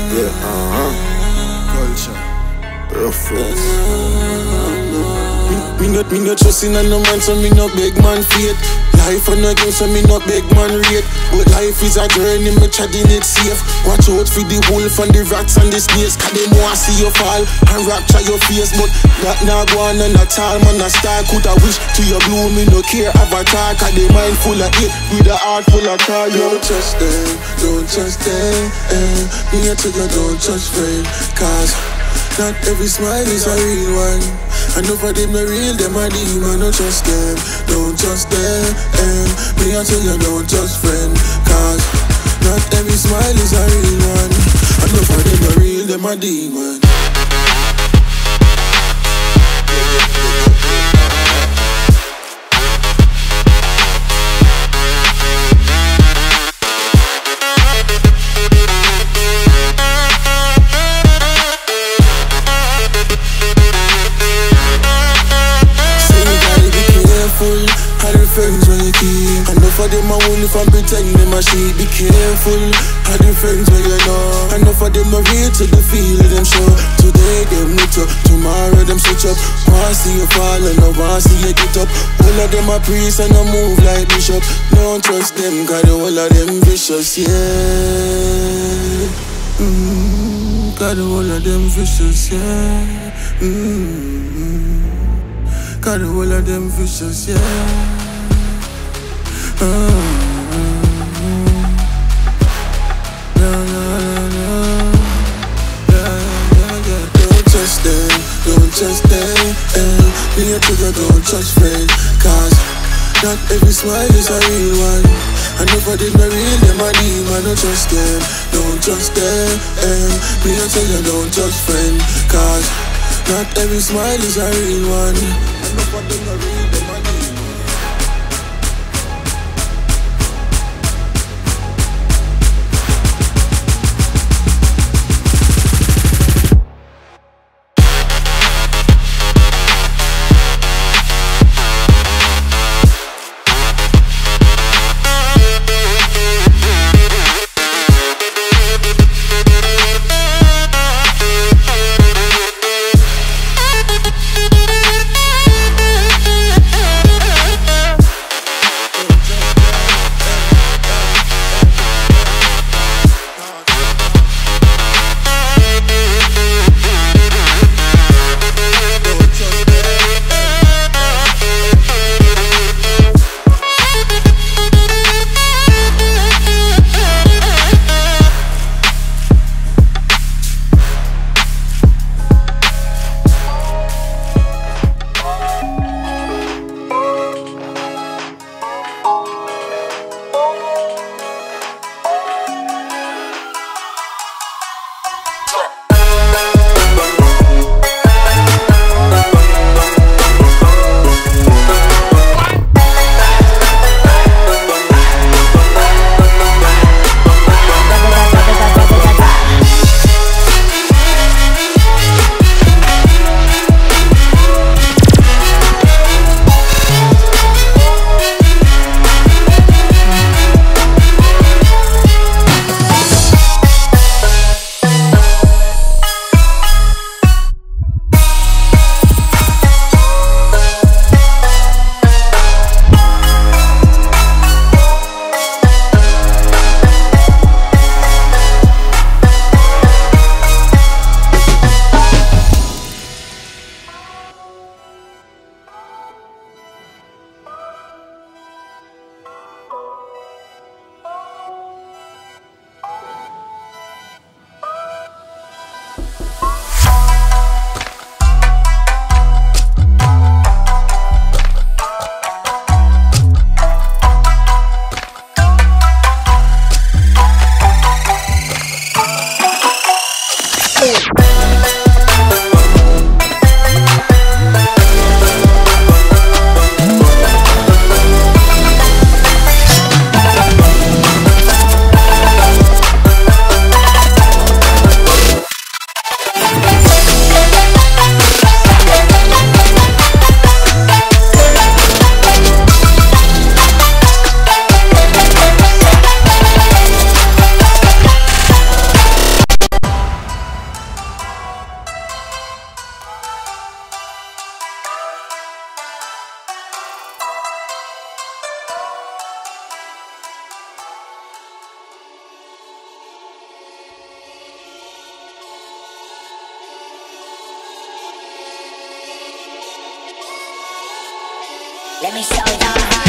Yeah, uh-huh. Culture. Roots. Me not, me not trust in a no man, so me no beg man faith. Life on a game, so me no beg man rate. But life is a journey, me treading it safe. Watch out for the wolf and the rats and the snakes. Cause they want see you fall and rapture your face. But that go on and at all, man. A star could I wish to your blue, me no care avatar. Cause they mind full of it, with a heart full of car. Don't trust them, don't trust them. Eh. Me a tell you, don't trust friend. Cause not every smile is a real one. I know for them the real, them a demon. Don't trust them, don't trust them. Eh. Me I tell you, don't trust friend. Cause not every smile is a real one. I know for them the real, them a demon. Of them a only from pretend them a shit Be careful. How the friends when you know Enough of them a real to the feel of them show Today them lit up Tomorrow them switch up. Want see you fall and I want see you get up. All of them a priest and a move like bishop. Don't trust them cause whole of them vicious yeah. Mm, Got the whole of them vicious yeah. Mm, Got the whole of them vicious, yeah. Trust them. Don't trust them, eh. Me a trigger, don't trust friends. Cause not every smile is a real one. For them the real, them a. Don't trust them, don't trust them. Eh. Me a tell don't trust friend. Cause not every smile is a real one. For them the real, trap. Let me show you.